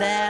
there.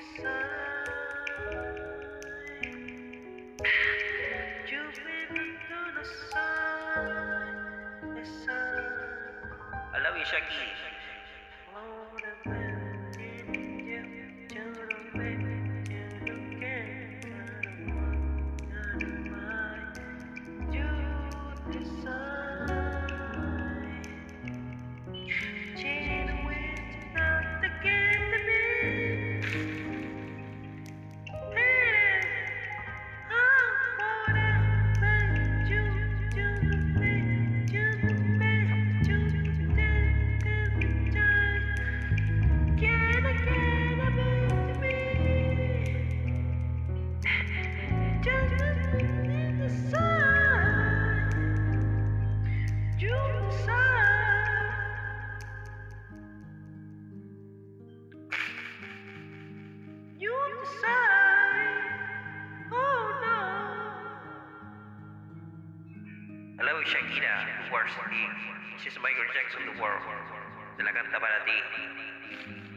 I love you, Shaggy. con Shakira, Who Works Me. She's Michael Jackson The World. Te la canta para ti.